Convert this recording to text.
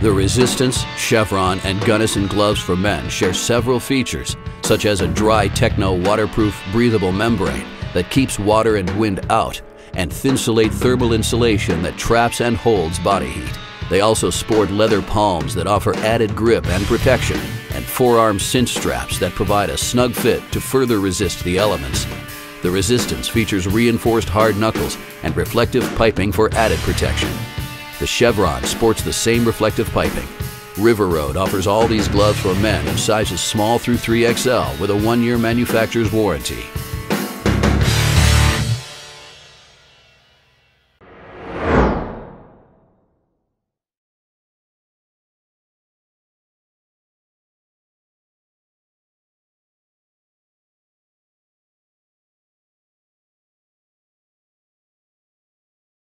The Resistance, Chevron, and Gunnison gloves for men share several features, such as a dry techno waterproof breathable membrane that keeps water and wind out, and Thinsulate thermal insulation that traps and holds body heat. They also sport leather palms that offer added grip and protection, and forearm cinch straps that provide a snug fit to further resist the elements. The Resistance features reinforced hard knuckles and reflective piping for added protection. The Chevron sports the same reflective piping. River Road offers all these gloves for men in sizes small through 3XL with a one-year manufacturer's warranty.